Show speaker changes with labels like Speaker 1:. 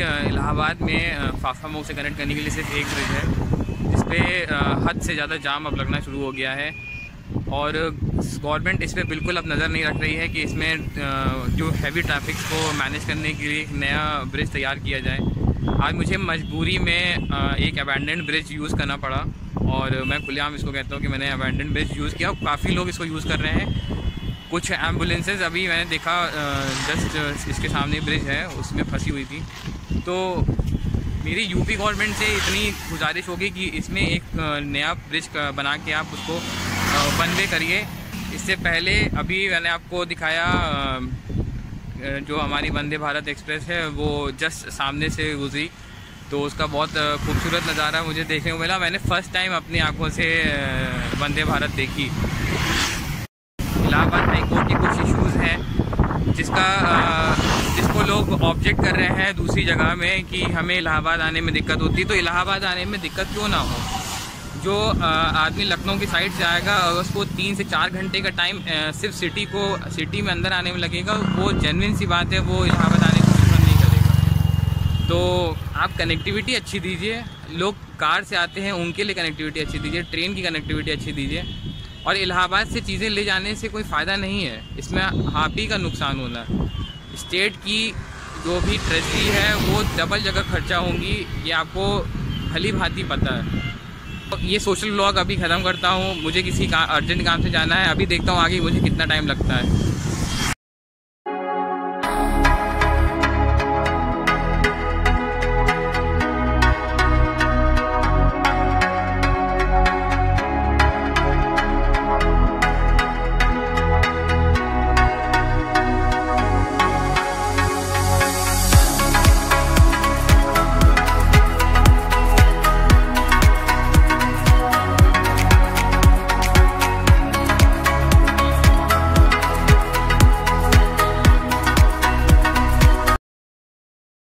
Speaker 1: इलाहाबाद में फाफा मऊ से कनेक्ट करने के लिए सिर्फ़ एक ब्रिज है, जिस पर हद से ज़्यादा जाम अब लगना शुरू हो गया है। और गवर्नमेंट इस पर बिल्कुल अब नज़र नहीं रख रही है कि इसमें जो हैवी ट्रैफ़िक को मैनेज करने के लिए एक नया ब्रिज तैयार किया जाए। आज मुझे मजबूरी में एक अबेंडेंट ब्रिज यूज़ करना पड़ा और मैं खुलेआम इसको कहता हूँ कि मैंने अबेंडेंट ब्रिज यूज़ किया। काफ़ी लोग इसको यूज़ कर रहे हैं। कुछ एम्बुलेंसेज अभी मैंने देखा जस्ट इसके सामने ब्रिज है, उसमें फंसी हुई थी। तो मेरी यूपी गवर्नमेंट से इतनी गुजारिश होगी कि इसमें एक नया ब्रिज बना के आप उसको वन वे करिए। इससे पहले अभी मैंने आपको दिखाया जो हमारी वंदे भारत एक्सप्रेस है, वो जस्ट सामने से गुजरी। तो उसका बहुत खूबसूरत नज़ारा मुझे देखने को मिला। मैंने फ़र्स्ट टाइम अपनी आँखों से वंदे भारत देखी। इलाहाबाद हाई कोर्ट के कुछ इश्यूज़ हैं, जिसको लोग ऑब्जेक्ट कर रहे हैं दूसरी जगह में कि हमें इलाहाबाद आने में दिक्कत होती तो इलाहाबाद आने में दिक्कत क्यों ना हो? जो आदमी लखनऊ की साइड से आएगा और उसको तीन से चार घंटे का टाइम सिर्फ़ सिटी को सिटी में अंदर आने में लगेगा, वो जेनविन सी बात है, वो इलाहाबाद आने को प्रेफर नहीं करेगा। तो आप कनेक्टिविटी अच्छी दीजिए, लोग कार से आते हैं, उनके लिए कनेक्टिविटी अच्छी दीजिए ट्रेन की कनेक्टिविटी अच्छी दीजिए, और इलाहाबाद से चीज़ें ले जाने से कोई फ़ायदा नहीं है, इसमें आप ही का नुकसान होना। है स्टेट की जो भी ट्रेजरी है, वो डबल जगह खर्चा होंगी। ये आपको भली भांति पता है। तो ये सोशल ब्लॉग अभी ख़त्म करता हूँ। मुझे किसी का अर्जेंट काम से जाना है। अभी देखता हूँ आगे मुझे कितना टाइम लगता है।